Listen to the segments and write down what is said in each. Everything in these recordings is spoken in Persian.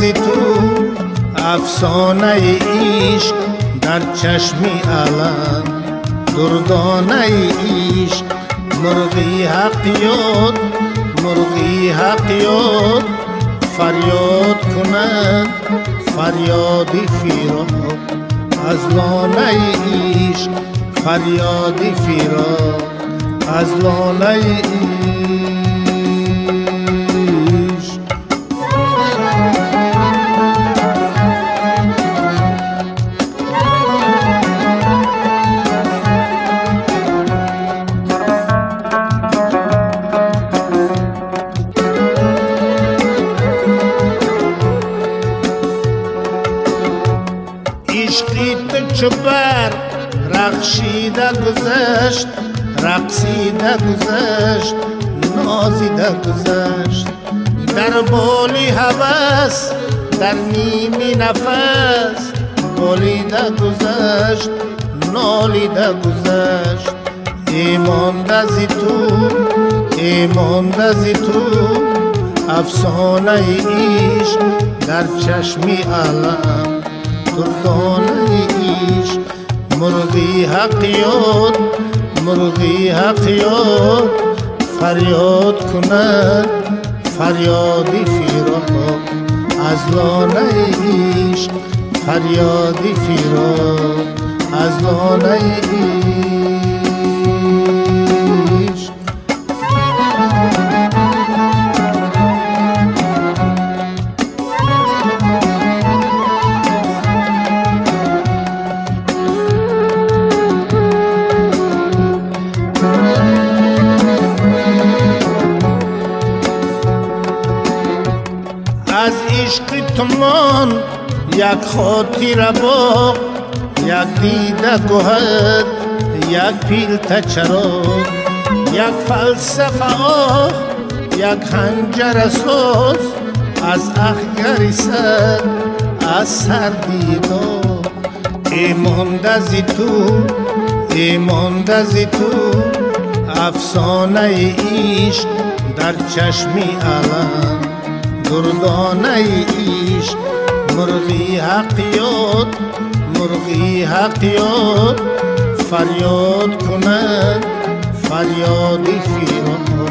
ایمانده تو افسانه عشق در چشمی علم دردانه عشق. مرغی حق یاد مرغی حق یاد. فریاد کنند فریادی فیراد از لانه عشق فریادی فیراد از لانه عشق در نیمی نفس بالیده گذشت نالیده گذشت ایمان زی تو ایمان زی تو افسانه ایش در چشمی علم. دردانه ایش مرغی حق یاد مرغی حق یاد. فریاد کند فریادی فیراد از لانه ایش فریادی از لانه ایش عشق تمان یک خاطر باغ یک دیده گوهر یک پیل چراغ یک فلسفه آه یک خنجر ساز از اخگر سر از سر دیدار. ایمان زی تو ایمان زی تو افسانه عشق در چشمی علم. دردانه ایش مرغی حق یاد مرغی حق یاد. فریاد کند فریادی فیراد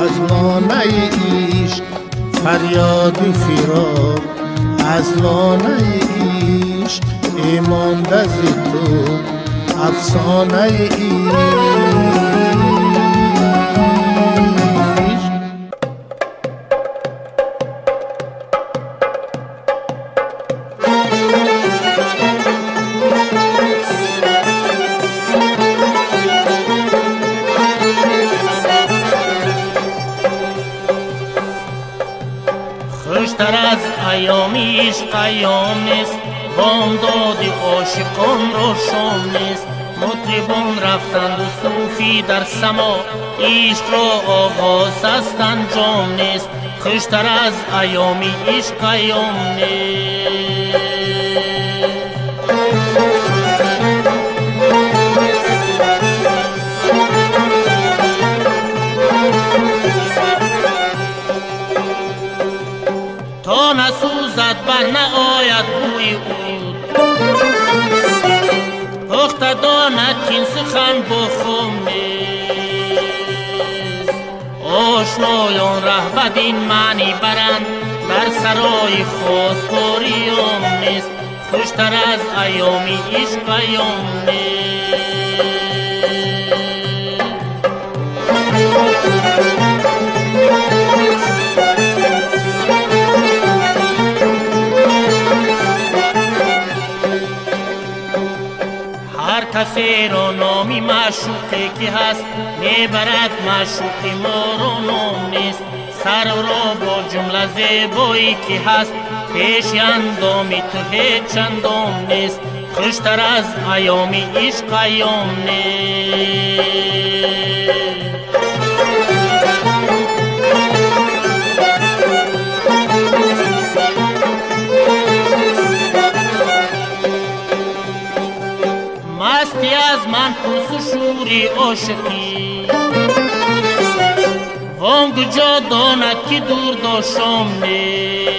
از لانه ایش فریادی فیراد از لانه ایش ایمان دزی تو. افسانه ایش. عشق ایام نیست بامداد عاشقان را شام نیست مطربان رفتند و صوفی در سما عشق را آغاز است انجام نیست خوشتر از ایامی عشق ایام نیست نسوزد بر نآید بوی او. پخته داند کین سخن بخم آشنایان ره بدین معنی برند در سرای خاص کاریام نیست خوشتر از ایامی عشق ایام نیست касеро номи маъшуқе ки ҳаст мебарад маъшуқи моро ном нест. Сарро бо ҷумла зебоӣ ки ҳаст пеши андоми ту ҳеҷ чандом нест. Хуштар аз айоми ишқ аём нест از من پرس و شوری عاشقی. وان کجا داند که دور داشتم نیست.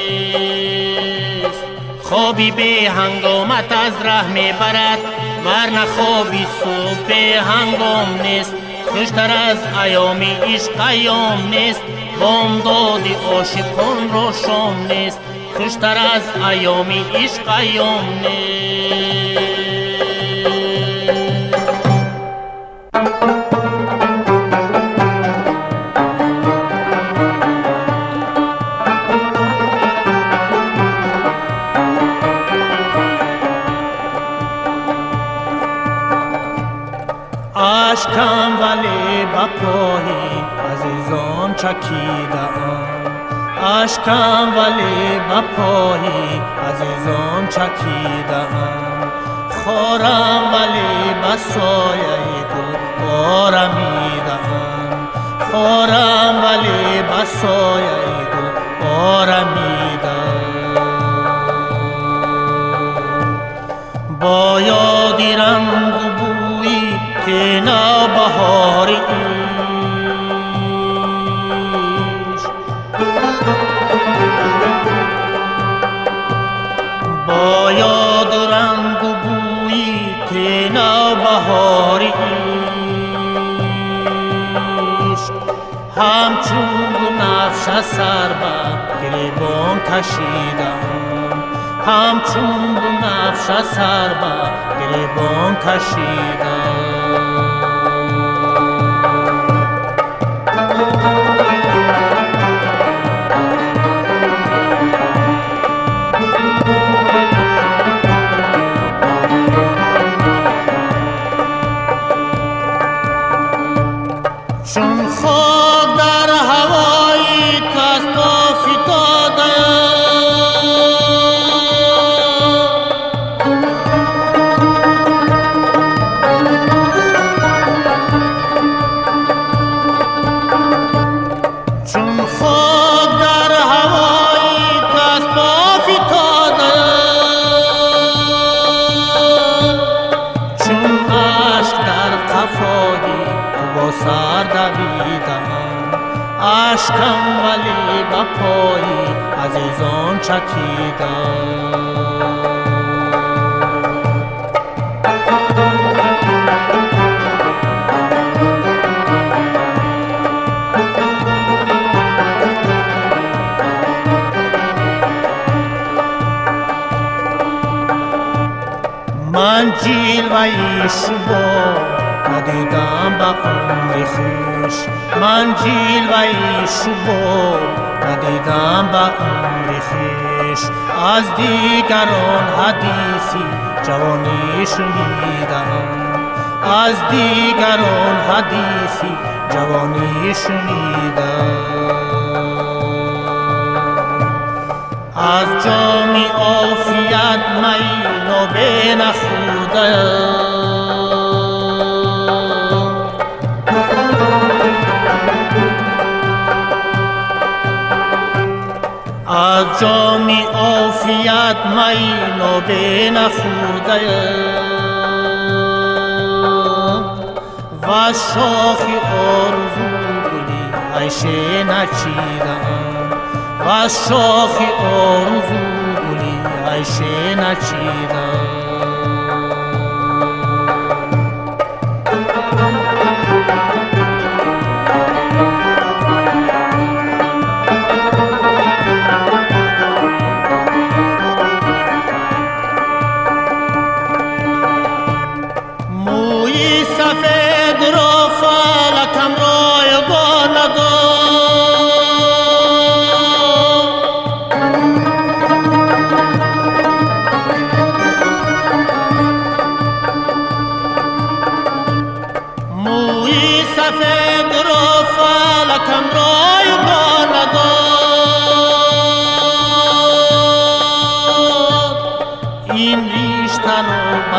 خوابی به هنگامت از ره می‌برد ورنه خوابی صبح به هنگام نیست. خوشتر از ایامی عشق ایام نیست. بامداد عاشقان را شام نیست. خوشتر از ایامی عشق ایام نیست. اشکم ولی با پاهی عزیزان چکیده ام. اشکم ولی با پاهی عزیزان چکیده ام. خورم ولی با سایه گل آرمیده ام. خورم ولی با سایه گل آرمیده با که بهار عشق با یاد رنگ و بویی که بهار عشق همچون نفش سر به گریبان کشیدم. همچون نفش سر به گریبان کشیدم. من جلوه شما ندیدم با عمر خویش. من جلوه شما ندیدم با عمر خویش. از دیگران حدیثی جوانی شنیدم. از دیگران حدیثی جوانی شنیدم. از جامی عافیت می نوبه نخورده از جامی عافیت می نوبه نخورده و شاخی آرزو گلی عیشه نچیدم و شاخی آرزو گلی عیشه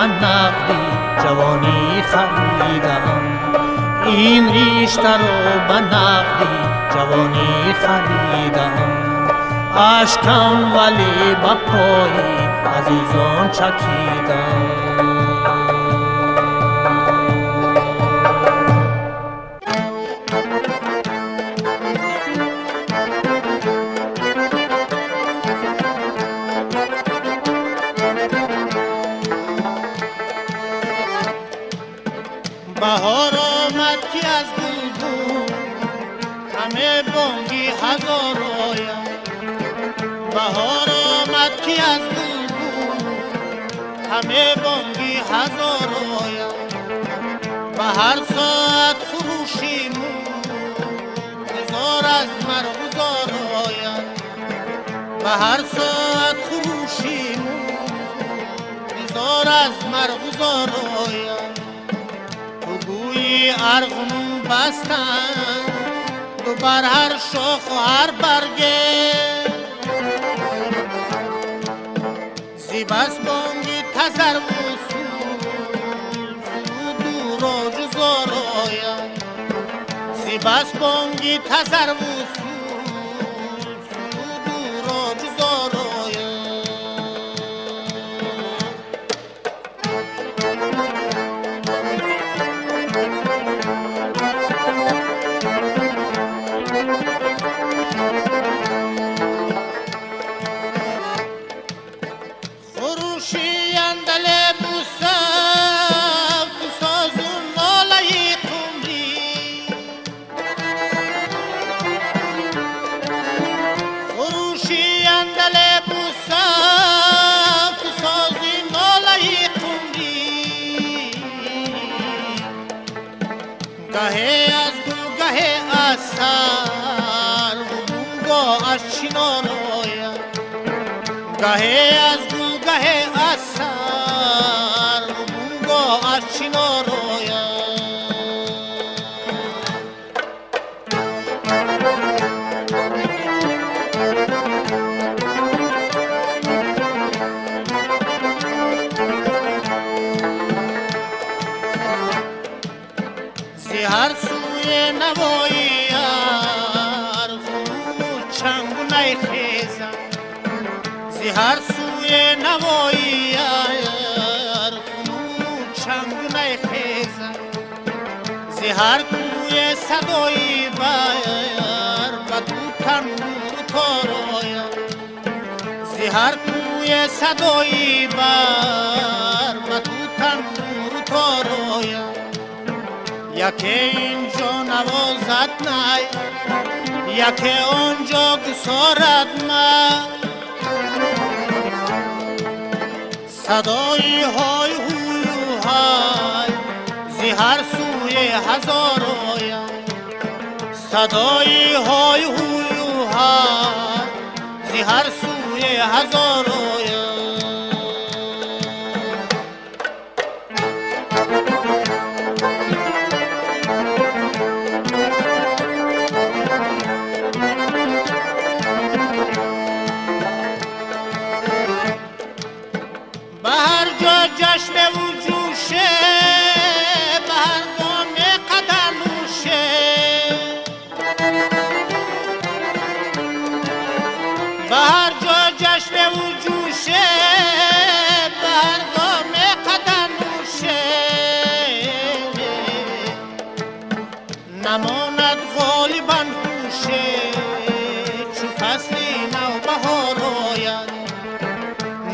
من نقدی جوانی خریدم این ریشتر رو من نقدی جوانی خریدم اشکم ولی با پایی عزیزان چکیدم. بهار آمد که از گلگون همه بانگی هزار آید بهار آمد که از گلگون همه بانگی هزار آید و هر ساعت خروشی هزار از مرغزار آید و هر ساعت خروشی هزار از مرغزار گویی ارغنون بستن تو بر هر شاخ و هر برگه. زیبست بانگی تزر و سود و جزار آید زیبست بانگی تزر و है زی سوی نوایی هر کنون چنگ نیخیزم زی هر کوی صدایی بر و تو تنور تارایم زی هر کوی صدایی بر و تو تنور تارایم یکی اینجا نوازد نای یکی آنجا گسارد من صدای های هوی های زی هر سوی هزار صدای های هوی های زی هر سوی هزار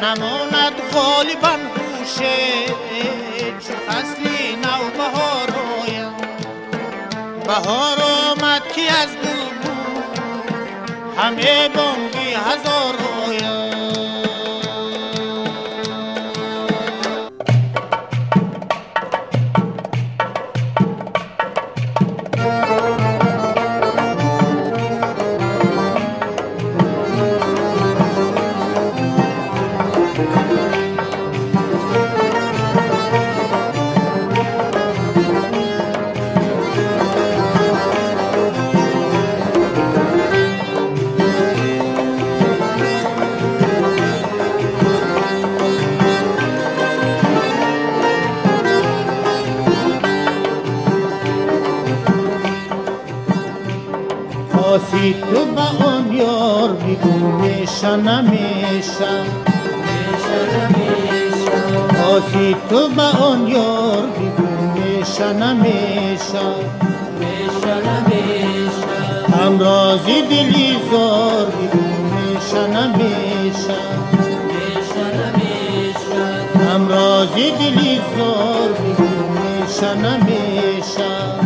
نماند غالبا هوشه چو فصلی نو بهار آید بهار آمد که از گل همه بانگی هزار Μητούμπα όνιορ, μέσα να μέσα Μέσα να μέσα. Όχι τούμπα όνιορ, μέσα να μέσα Μέσα να μέσα. Αμρόζι δηλίζορ, μέσα να μέσα. Μέσα να μέσα Αμρόζι δηλίζορ, μέσα να μέσα.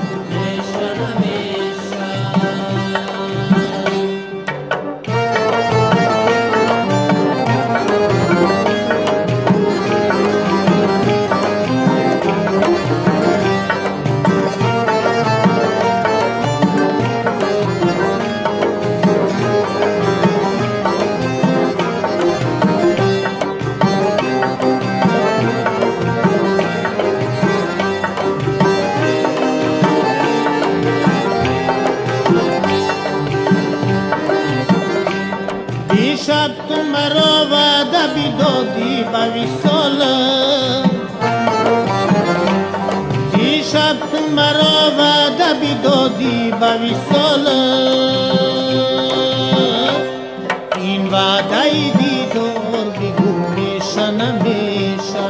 বাধাই দি তোর বিভূষণ মেষা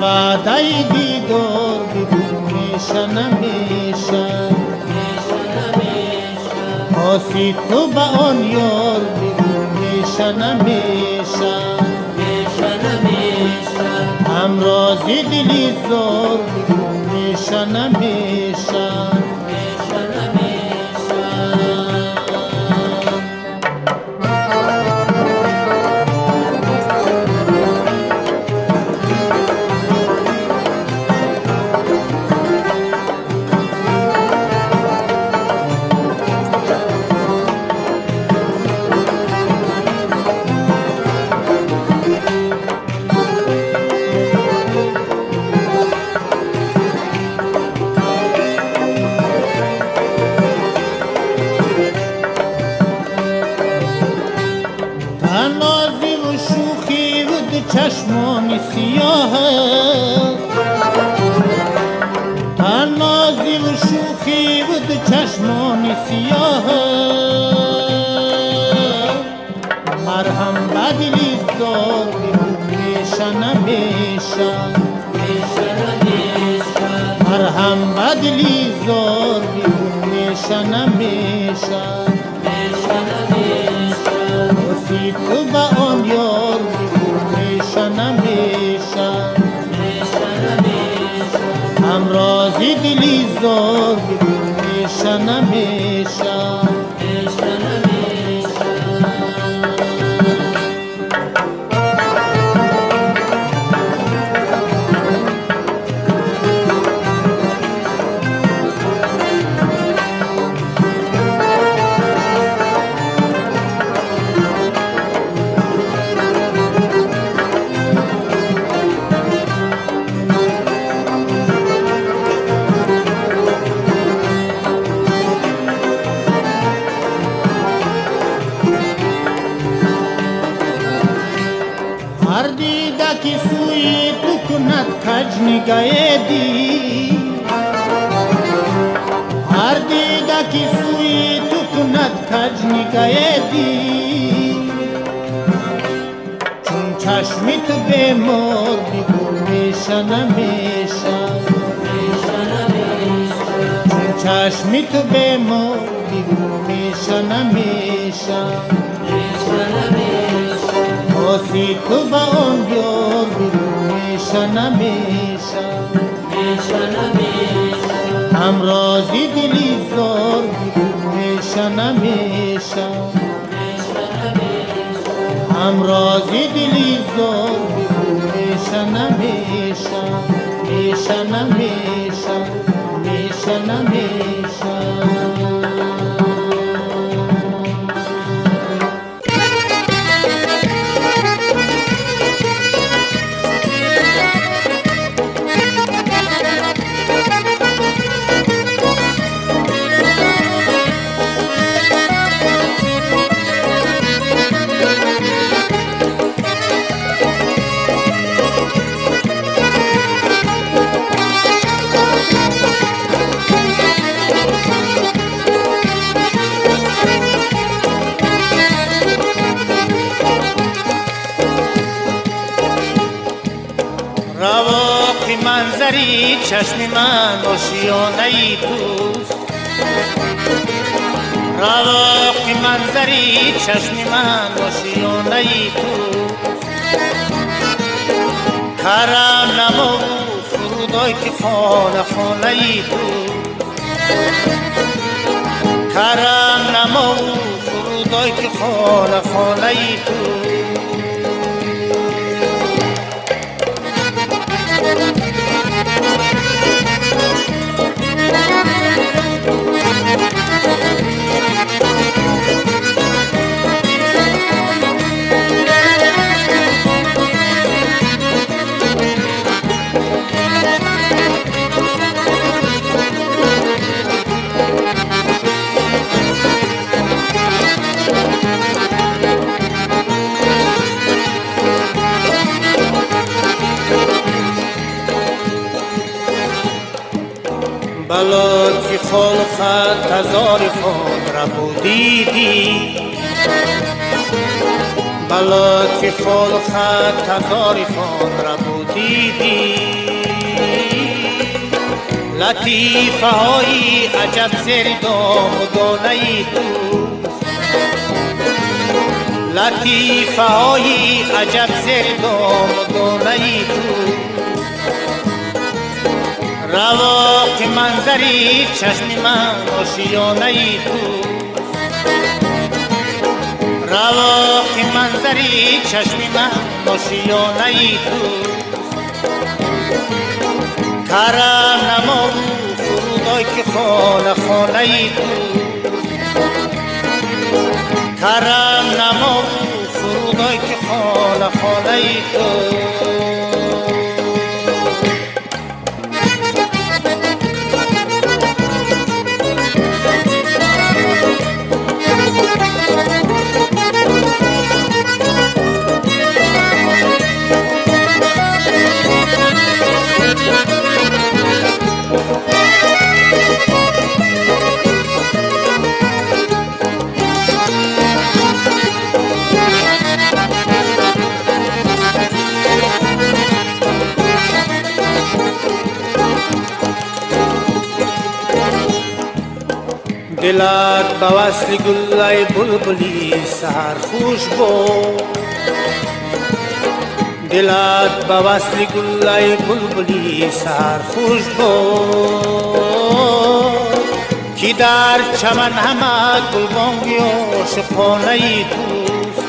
বাধাই দি তোর বিভূষণ মেষা অসিত বা অনিয়র বিভূষণ মেষা আমরা জিদিলি তোর বিভূষণ মেষা دلی زار دیده که سوی تو کند کج نگاه دی هر دیده که سوی تو کند کج نگاه دی چون چشمی تو بیمار بگو میشه نمیشه όσοι το βαόντιο μέσα να μέσα. Μέσα να μέσα. Αμρόζι τη λιζόρ μέσα να μέσα. Μέσα να μέσα. Αμρόζι τη λιζόρ μέσα να μέσα. Μέσα να μέσα. Μέσα να μέσα. منظری چشم من آشیانه ای توست رواقی منظری چشم من آشیانه ای توست کرم نما فرودای که خانه خانه ای تو کرم نما فرودای که خانه خانه ای تو خود را بودیدی. لطیفه های عجب زیر دام و دانه لطیفه های عجب زیر دام و دانه رواق منظری چشم من آشیانه تو رواق منظری چشم من آشیانه ای تو کرم نما فرودای که خانه خانه ای تو کرم نما فرودای که خانه خانه ای تو دلت به گلای بلبلی سهر خوش بو دلت به گلای بلبلی سهر خوش بو کی در چمن همه گلبانگی و شپانه توست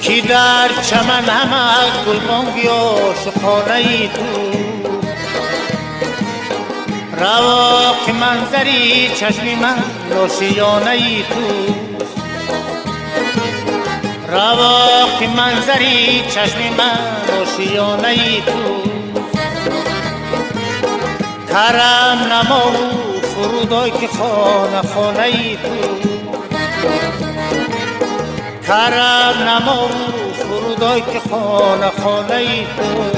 کی در چمن همه گلبانگی و شپانه توست رواق. منظری چشم من روشیانه ای تو. رواق منظری چشم من روشیانه ای تو. کرم نما فرودای که خانه خانه ای تو. کرم نما فرودای که خانه خانه ای تو.